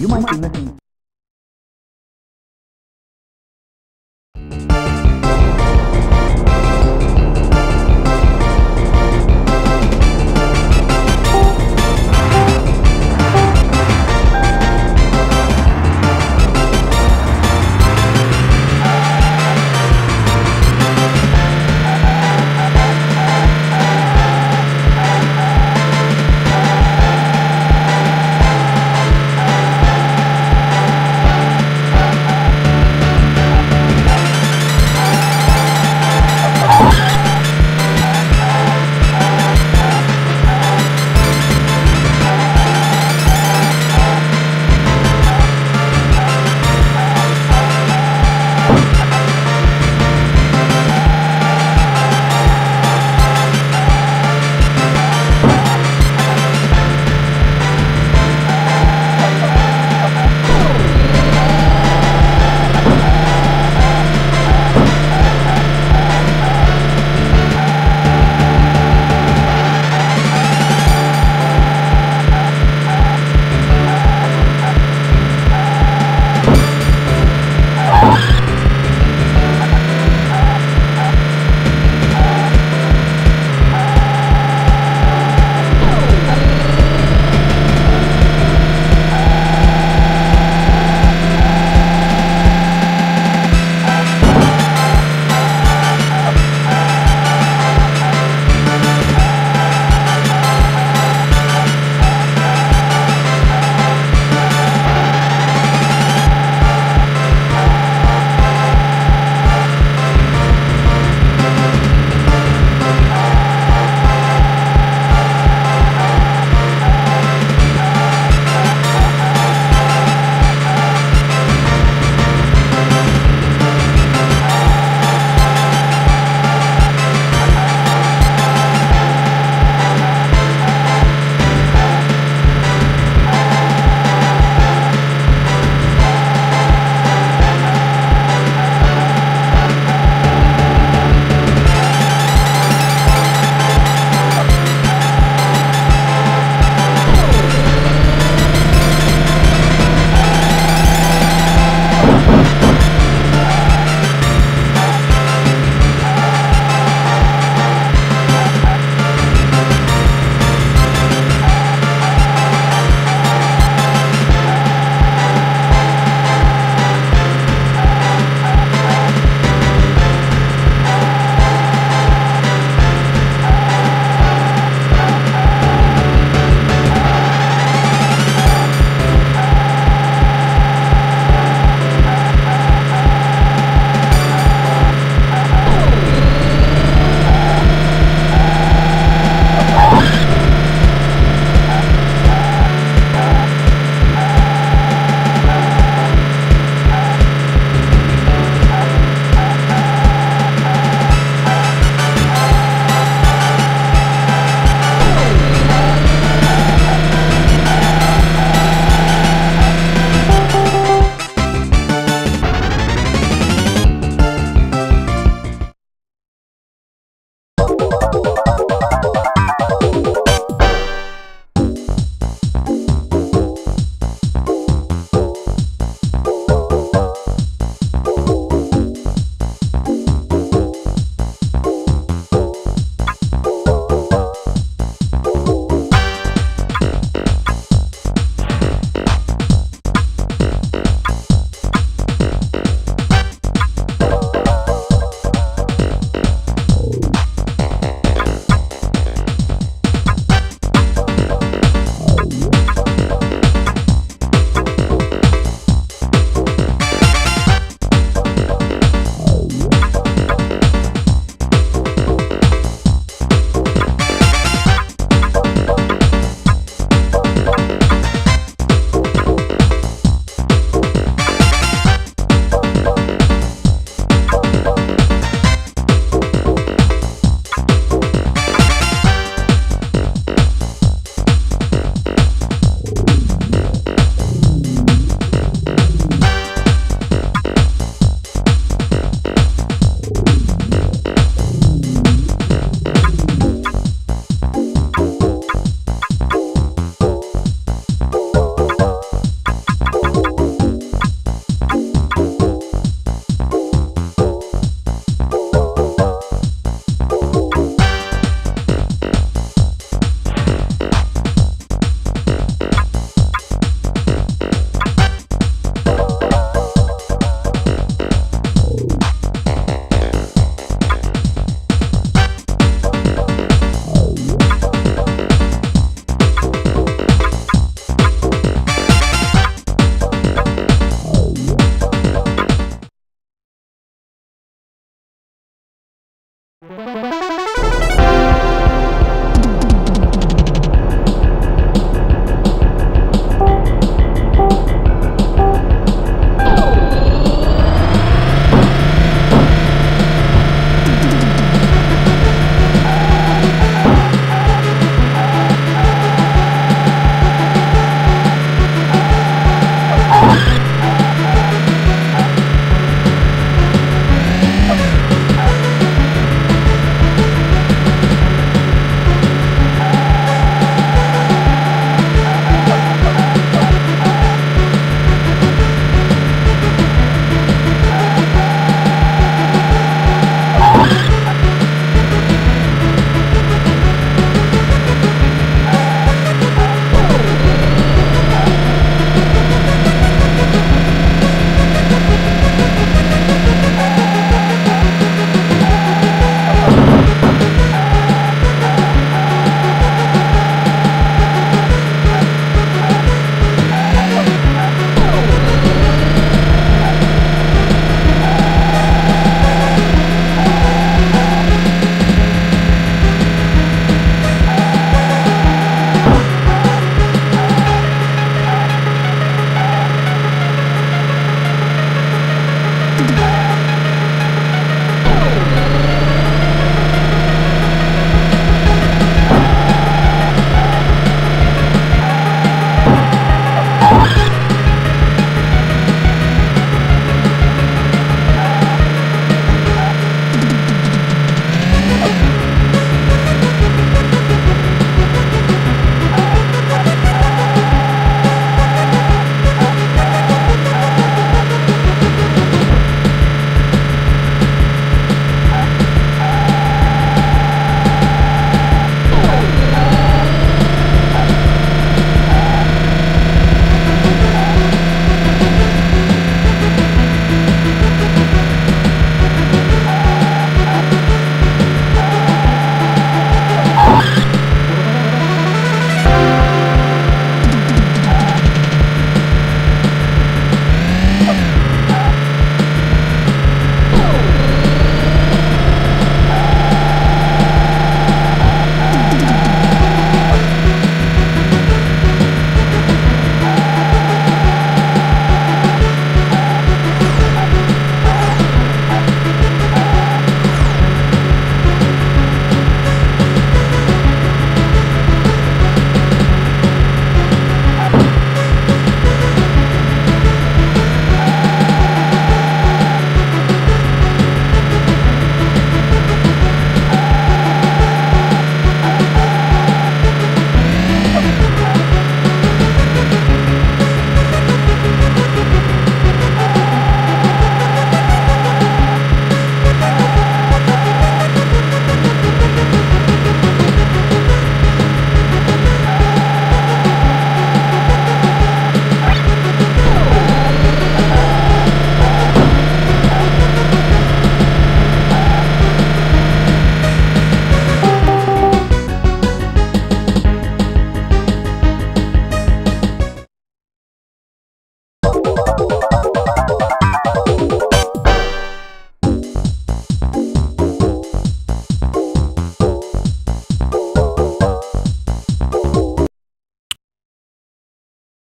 You might be listening